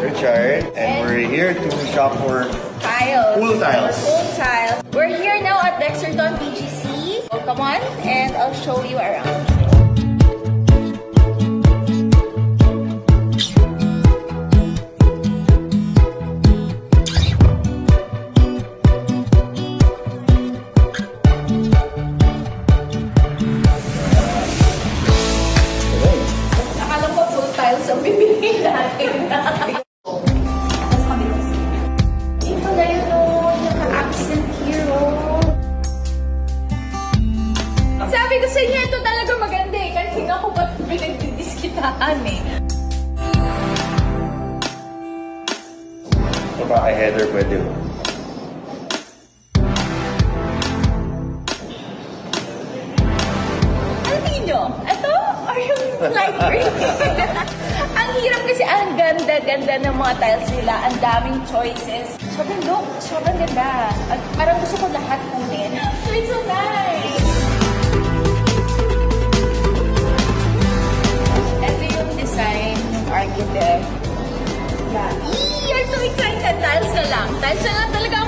Richard, and, and we're here to shop for tiles. Pool tiles. Pool tiles. We're here now at Dexterton BGC. So oh, come on, and I'll show you around. Sabi ko sa inyo, ito talaga maganda eh. Kanina ko pa pinagdidiskitaan eh. Babae header pwede mo. Ano tingin nyo? Ito? Or yung light green? ang hirap kasi ang ganda-ganda ng mga tiles nila. Ang daming choices. Sobrang look. Sobrang ganda. At parang gusto ko lahat kunin. Tiles na lang talaga ang kulang.